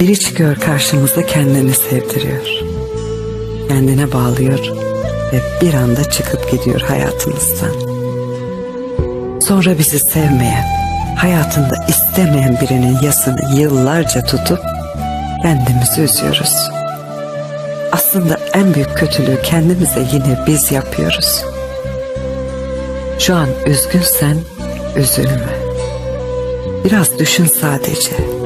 Biri çıkıyor karşımıza kendini sevdiriyor. Kendine bağlıyor ve bir anda çıkıp gidiyor hayatımızdan. Sonra bizi sevmeyen, hayatında istemeyen birinin yasını yıllarca tutup kendimizi üzüyoruz. Aslında en büyük kötülüğü kendimize yine biz yapıyoruz. Şu an üzgünsen üzülme. Biraz düşün sadece.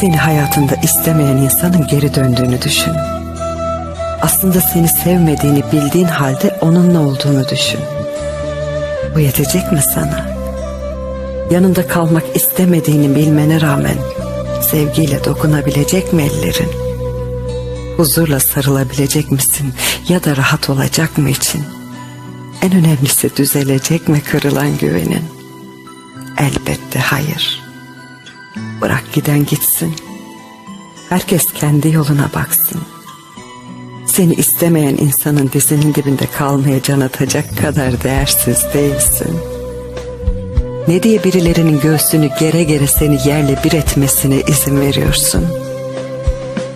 Seni hayatında istemeyen insanın geri döndüğünü düşün. Aslında seni sevmediğini bildiğin halde onunla olduğunu düşün. Bu yetecek mi sana? Yanında kalmak istemediğini bilmene rağmen sevgiyle dokunabilecek mi ellerin? Huzurla sarılabilecek misin ya da rahat olacak mı için? En önemlisi düzelecek mi kırılan güvenin? Elbette hayır. Bırak giden gitsin. Herkes kendi yoluna baksın. Seni istemeyen insanın dizinin dibinde kalmaya can atacak kadar değersiz değilsin. Ne diye birilerinin göğsünü gere gere seni yerle bir etmesine izin veriyorsun?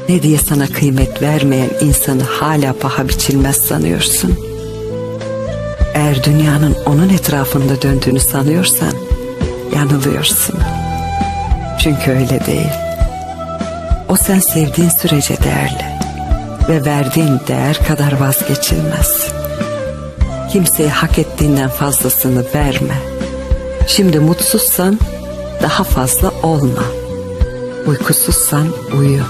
Ne diye sana kıymet vermeyen insanı hala paha biçilmez sanıyorsun? Eğer dünyanın onun etrafında döndüğünü sanıyorsan yanılıyorsun. Çünkü öyle değil. O sen sevdiğin sürece değerli ve verdiğin değer kadar vazgeçilmez. Kimseye hak ettiğinden fazlasını verme. Şimdi mutsuzsan daha fazla olma. Uykusuzsan uyu.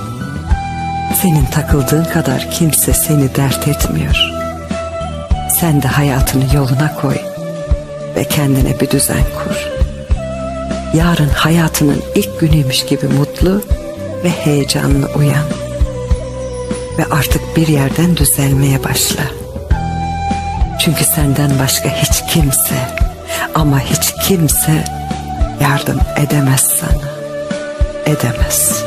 Senin takıldığın kadar kimse seni dert etmiyor. Sen de hayatını yoluna koy ve kendine bir düzen kur. Yarın hayatının ilk günüymüş gibi mutlu ve heyecanlı uyan. Ve artık bir yerden düzelmeye başla. Çünkü senden başka hiç kimse ama hiç kimse yardım edemez sana. Edemez.